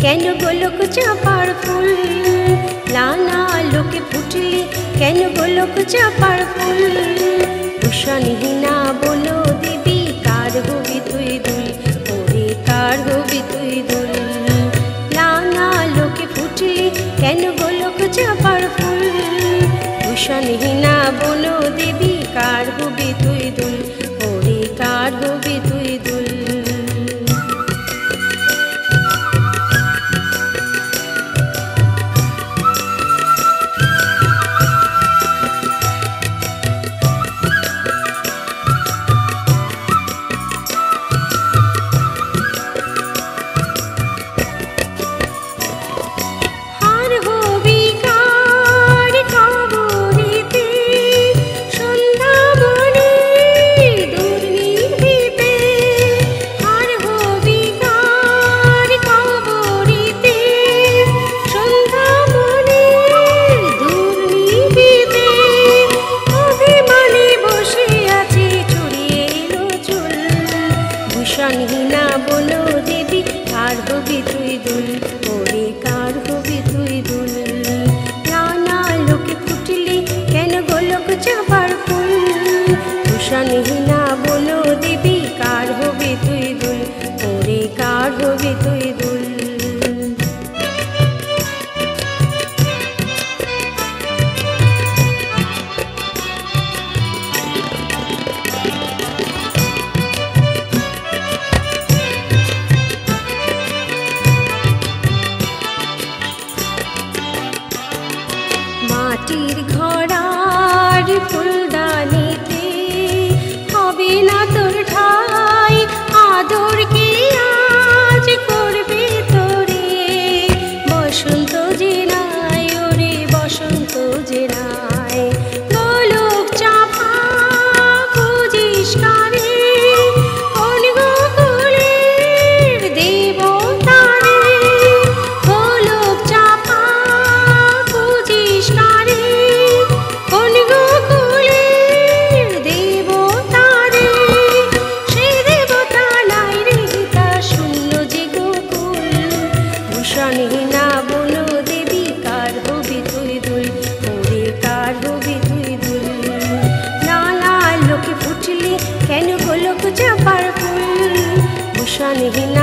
কেন গোলক চাপার ফুল? নানা লোকে ফুটলি, কেন গোলক চাপার ফুল? ভূষণহীনা বলো দেবী, কার হবি তুই দুল? ওরে কার হবি তুই দুল? নানা লোকে ফুটলি, কেন গোলক চাপার ফুল? ভূষণহীনা বলো দেবী ভূষণহীনা বলো দেবী কার হবি তুই দুল? ওরে কার হবি তুই দুল? নানা লোকে ফুটলি, কেন গোলক চাপার ফুল? ভূষণহীনা বলো দেবী কার হবি তুই দুল? ওরে কার হবি তুই মাটির ঘরার ফুলদানিতে হবে না ভূষণহীনা বলো